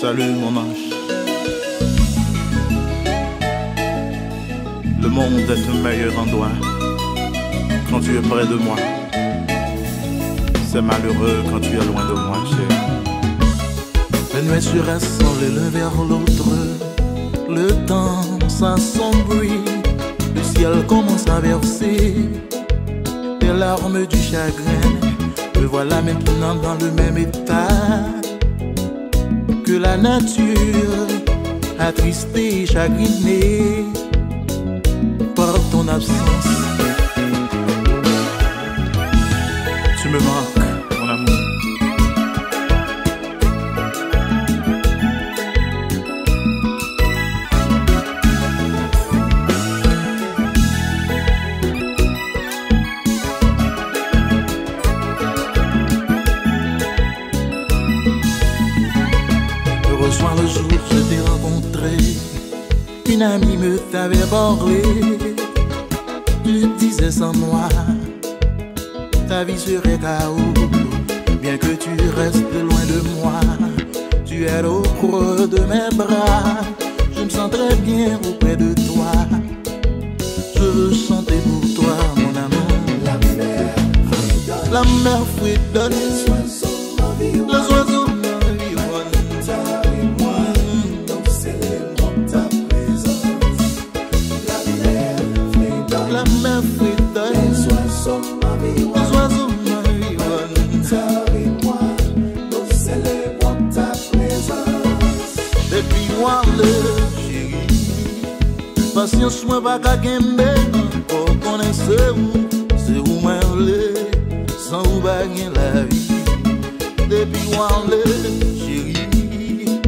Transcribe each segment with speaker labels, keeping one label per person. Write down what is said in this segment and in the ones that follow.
Speaker 1: Salut mon ange. Le monde est un meilleur endroit quand tu es près de moi. C'est malheureux quand tu es loin de moi, chérie.
Speaker 2: Les nuits se rassemblent l'un vers l'autre. Le temps s'assombrit. Le ciel commence à verser des larmes du chagrin. Me voilà maintenant dans le même état la nature, attristée et chagrinée par ton absence. Heureusement le jour je t'ai rencontré, une amie me t'avait parlé. Tu disais sans moi, ta vie serait chaos. Bien que tu restes loin de moi, tu es au creux de mes bras. Je me sens très bien auprès de toi. Je chanter pour toi, mon amour. La mer, la mer fredonne. Les Pasyans mwen pa kakembe Po konen se ou Se ou mwen vle San ou bagen la vi. Depi wan le chéri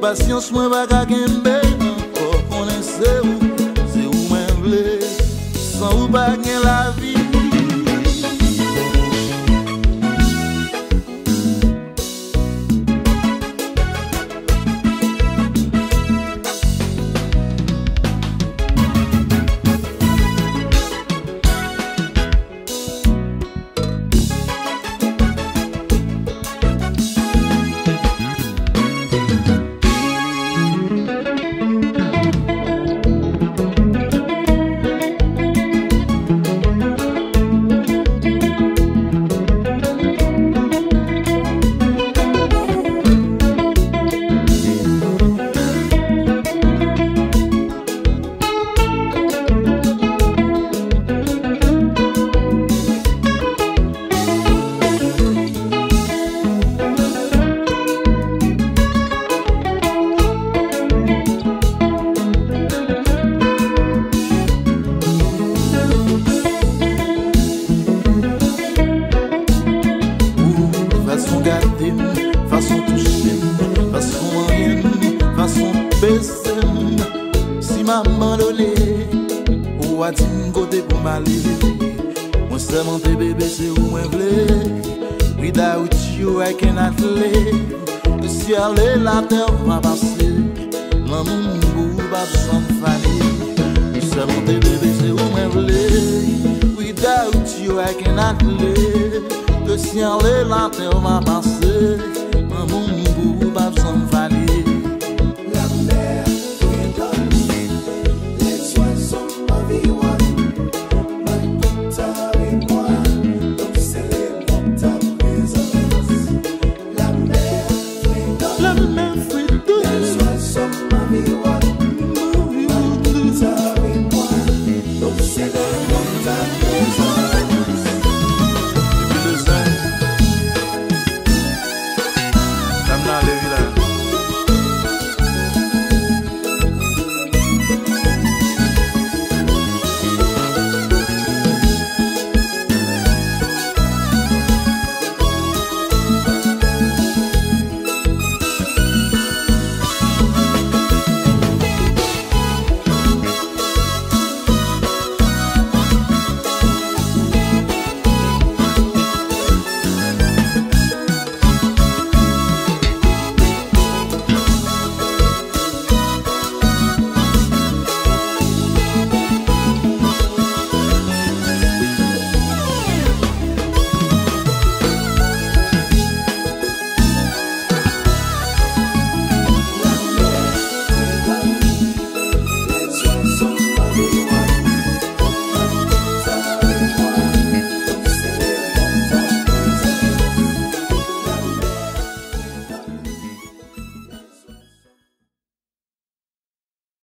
Speaker 2: Pasyans mwen pa kakembe abandone Ou ati m kote pou m ale Mwen seman te bebe se ou mwen vle Without you I cannot live. Le ciel et la terre va passer L'amour ou pas besoin de famille. Mwen seman te bebe se ou mwen vle Without you I cannot live. Le ciel et la terre va passer